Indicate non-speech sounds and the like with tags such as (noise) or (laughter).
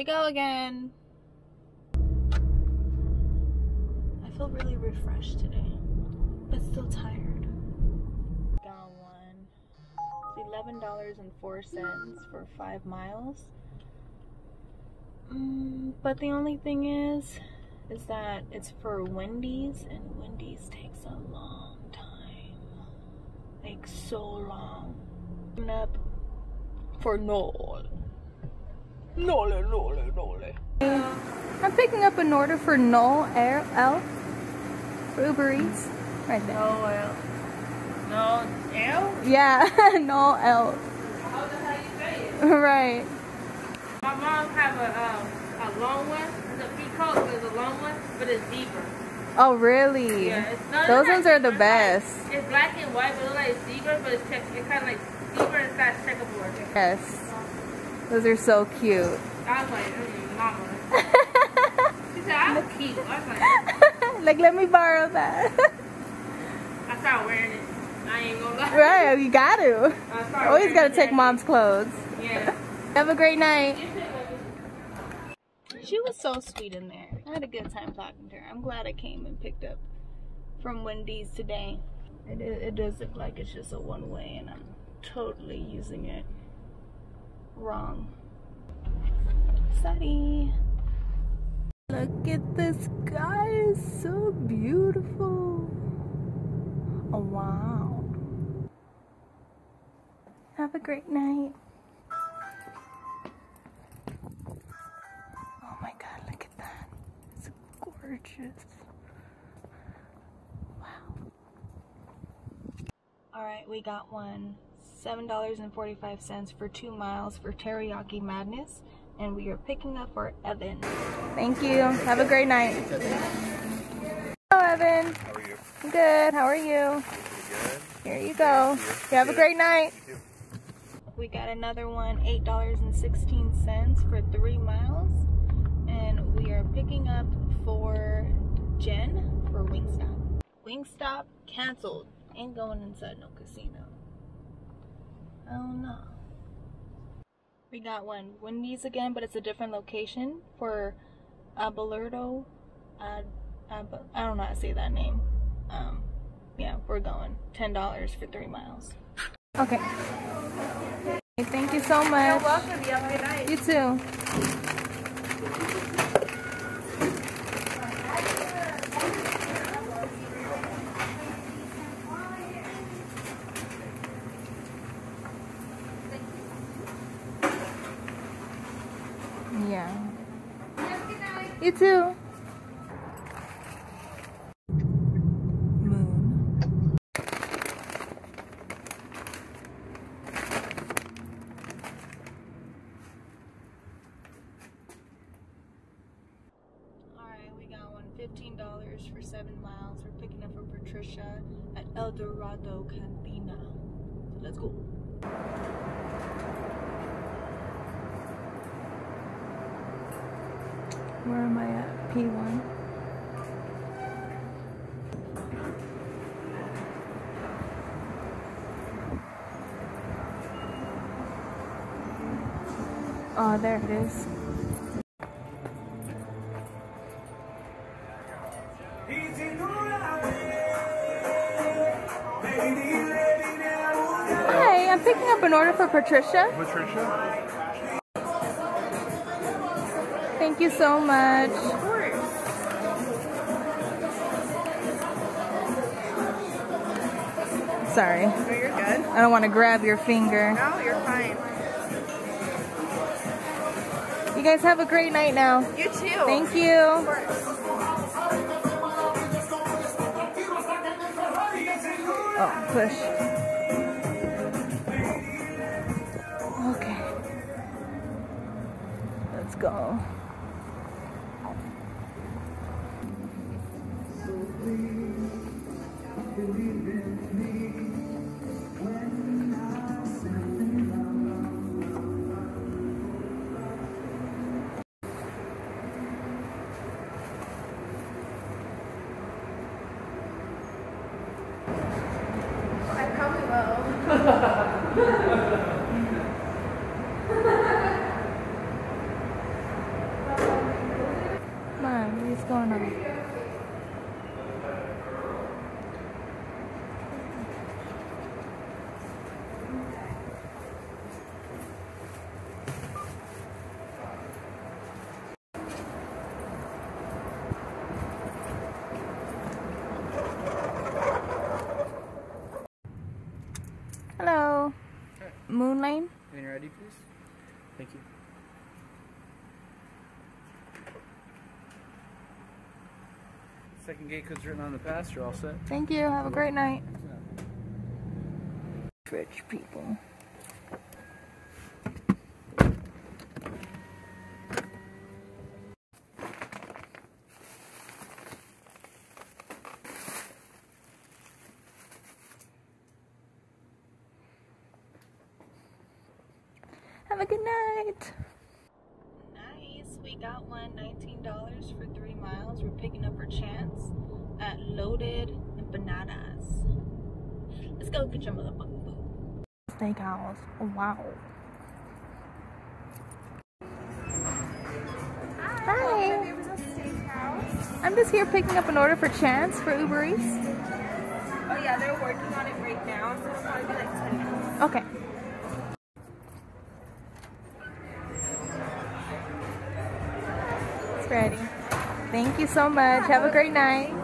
we go again. I feel really refreshed today, but still tired. Got one. It's eleven dollars and four cents for five miles. Mm, but the only thing is, is that it's for Wendy's, and Wendy's takes a long time, like so long. Up for Noel. Nole, nole, nole. I'm picking up an order for Noel Air L for Uber Eats. Right there. Noel. No, L? Yeah, (laughs) Noel L. How the hell you say it? Right. My mom have a um, a long one. It's a peacock. There's a long one, but it's deeper. Oh, really? Yeah, it's not. Those ones not are the deeper, it's best. like- It's black and white, but it's like it's deeper, but it's check. It's kind of like deeper and slash checkerboard. Yes. Those are so cute. I was like, mm, mama. (laughs) She said, I'm cute. I was like, (laughs) like, let me borrow that. I started wearing it. I ain't gonna lie. right, you got to. Always got to take every- mom's clothes. Yeah. (laughs) Have a great night. You too, baby. She was so sweet in there. I had a good time talking to her. I'm glad I came and picked up from Wendy's today. It, it, it does look like it's just a one way, and I'm totally using it wrong. Sorry. Look at the sky, it's so beautiful. Oh, wow. Have a great night. Oh my god, look at that. It's gorgeous. Wow. Alright, we got one. $7.45 for two miles for Teriyaki Madness. And we are picking up for Evan. Thank you. Have a great night. Hello, Evan. How are you? I'm Good. How are you? Pretty good. Here you go. You have a great night. We got another one, $8.16 for three miles. And we are picking up for Jen for Wingstop. Wingstop canceled. Ain't going inside no casino. Oh no. We got one Wendy's again, but it's a different location for Abelardo. Ad, Ab, I don't know how to say that name. Um, yeah, we're going. $10 for three miles. Okay. Thank you so much. welcome. You have a good night. You too. Yeah. You too. Moon. Alright, we got one $15 for seven miles. We're picking up from Patricia at El Dorado Cantina. So let's go. Where am I at? P1. Oh, there it is. Hi, I'm picking up an order for Patricia. Patricia? Thank you so much. Sorry. No, you're good. I don't want to grab your finger. No, you're fine. You guys have a great night now. You too. Thank you. Of. Oh, push. Okay. Let's go. Moon Lane. When you're ready, please. Thank you. Second gate code's written on the pass. You're all set. Thank you. Have a great night. Rich people. Have a good night. Nice. We got one $19 for three miles. We're picking up our chance at Loaded Bananas. Let's go get your motherfucking food. Steakhouse. Oh, wow. Hi. I'm just here picking up an order for Chance for Uber Eats. Oh yeah, they're working on it right now, so it'll probably be like 10 minutes. Okay. It's ready. Thank you so much. Have a great night.